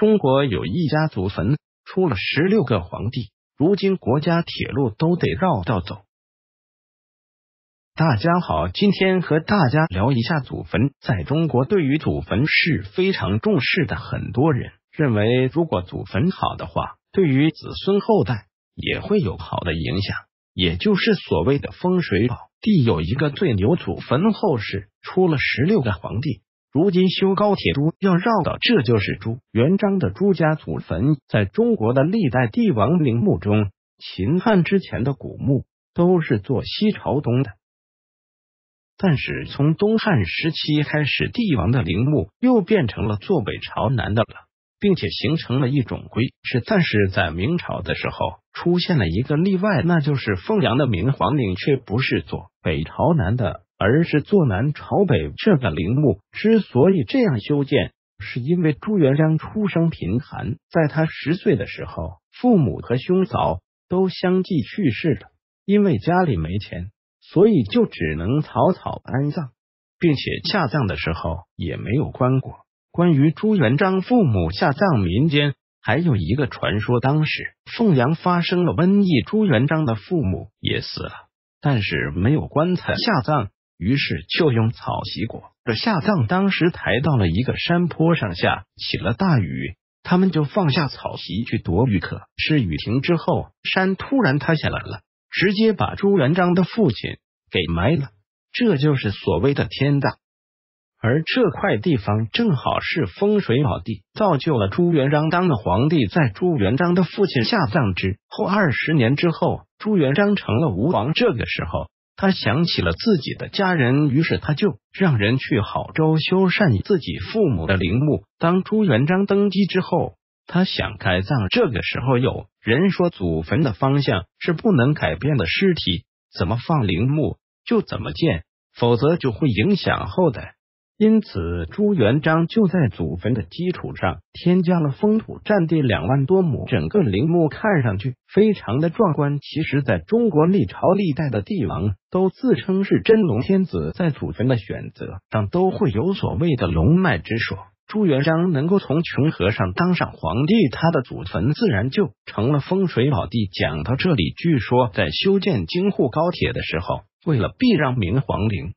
中国有一家祖坟出了十六个皇帝，如今国家铁路都得绕道走。大家好，今天和大家聊一下祖坟。在中国，对于祖坟是非常重视的。很多人认为，如果祖坟好的话，对于子孙后代也会有好的影响，也就是所谓的风水宝地。有一个最牛祖坟后世出了十六个皇帝，如今修高铁都要绕道，这就是朱元璋的朱家祖坟。在中国的历代帝王陵墓中，秦汉之前的古墓都是坐西朝东的。但是从东汉时期开始，帝王的陵墓又变成了坐北朝南的了，并且形成了一种规制。但是在明朝的时候，出现了一个例外，那就是凤阳的明皇陵却不是坐北朝南的，而是坐南朝北。这个陵墓之所以这样修建，是因为朱元璋出生贫寒，在他十岁的时候，父母和兄嫂都相继去世了，因为家里没钱。所以就只能草草安葬，并且下葬的时候也没有棺椁。关于朱元璋父母下葬，民间还有一个传说：当时凤阳发生了瘟疫，朱元璋的父母也死了，但是没有棺材下葬，于是就用草席裹着下葬。当时抬到了一个山坡上，下起了大雨，他们就放下草席去躲雨。可是雨停之后，山突然塌下来了。直接把朱元璋的父亲给埋了，这就是所谓的天葬。而这块地方正好是风水宝地，造就了朱元璋当了皇帝。在朱元璋的父亲下葬之后二十年之后，朱元璋成了吴王。这个时候，他想起了自己的家人，于是他就让人去亳州修缮自己父母的陵墓。当朱元璋登基之后。他想开葬，这个时候有人说祖坟的方向是不能改变的，尸体怎么放陵墓就怎么建，否则就会影响后代。因此，朱元璋就在祖坟的基础上添加了封土，占地两万多亩，整个陵墓看上去非常的壮观。其实，在中国历朝历代的帝王都自称是真龙天子，在祖坟的选择上都会有所谓的龙脉之说。朱元璋能够从穷和尚当上皇帝，他的祖坟自然就成了风水宝地。讲到这里，据说在修建京沪高铁的时候，为了避让明皇陵